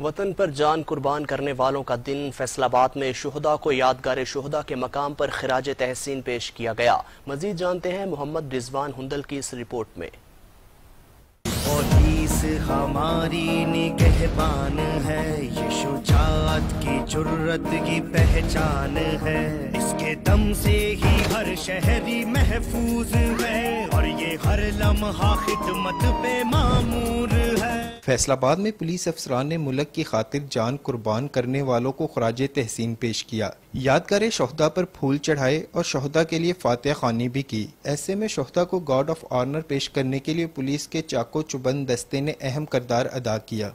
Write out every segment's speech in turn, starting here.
वतन पर जान कुर्बान करने वालों का दिन फैसलाबाद में शहदा को यादगार शहदा के मकाम पर खराज तहसीन पेश किया गया। मजीद जानते हैं मोहम्मद रिजवान हुंदल की इस रिपोर्ट में। हमारी निगहबान है ये शुजात की जुर्रत की पहचान है। इसके दम से ही हर शहरी महफूज है, और ये फैसलाबाद में पुलिस अफसरान ने मुल्क की खातिर जान कुर्बान करने वालों को खराज तहसीन पेश किया। यादगार शहदा पर फूल चढ़ाए और शहदा के लिए फातह खानी भी की। ऐसे में शहदा को गार्ड ऑफ़ ऑनर पेश करने के लिए पुलिस के चाको चुबंद दस्ते ने अहम करदार अदा किया।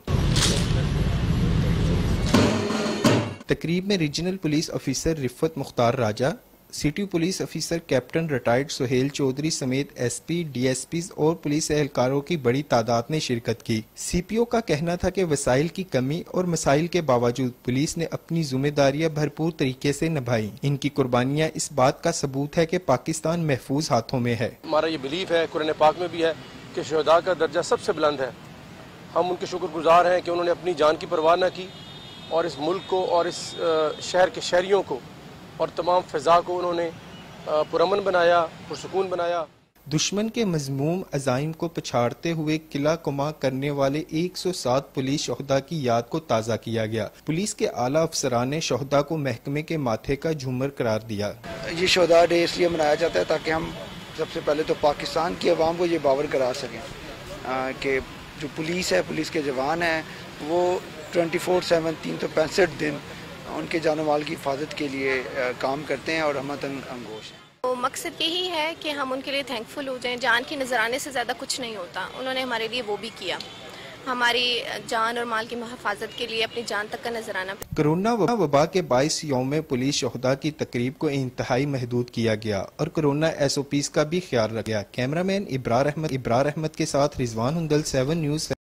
तकरीब में regional police officer Rifat Mukhtar Raja city police officer captain retired Suhail Chaudhry समेत एसपी, डीएसपी और पुलिस एहलकारों की बड़ी तादाद ने शिरकत की। सीपीओ का कहना था कि वसाइल की कमी और मसाइल के बावजूद पुलिस ने अपनी जिम्मेदारियाँ भरपूर तरीके से निभाई। इनकी कुर्बानियाँ इस बात का सबूत है कि पाकिस्तान महफूज हाथों में है। हमारा ये बिलीफ है कुरान पाक में भी है कि शहदा का दर्जा सबसे बुलंद है। हम उनके शुक्रगुजार हैं कि उन्होंने अपनी जान की परवाह न की और इस मुल्क को और इस शहर के शहरियों को और तमाम फ़िज़ा को उन्होंने पुरमन बनाया पुरसकून बनाया। दुश्मन के मजमूम अजाइम को पछाड़ते हुए किला कुमा करने वाले 107 पुलिस शहदा की याद को ताज़ा किया गया। पुलिस के आला अफसरान ने शहदा को महकमे के माथे का झूमर करार दिया। ये शहदा डे इसलिए मनाया जाता है ताकि हम सबसे पहले तो पाकिस्तान की आवाम को ये बावर करा सकें। कि जो पुलिस है पुलिस के जवान हैं वो ट्वेंटी फोर सेवन तीन सौ पैंसठ दिन उनके जान माल की हिफाजत के लिए काम करते हैं और हम तंग अंगोश हैं। तो मकसद यही है कि हम उनके लिए थैंकफुल हो जाएँ। जान की नजराने से ज़्यादा कुछ नहीं होता। उन्होंने हमारे लिए वो भी किया। हमारी जान और माल की हिफाजत के लिए अपनी जान तक का नजराना कोरोना वबा के बाईस योम में पुलिस शहदा की तकरीब को इंतहाई महदूद किया गया और कोरोना एस ओ पीज का भी ख्याल रखा गया। कैमरा मैन इब्रार अहमद इब्रार अहमद के साथ रिजवान हुंदल सेवन न्यूज़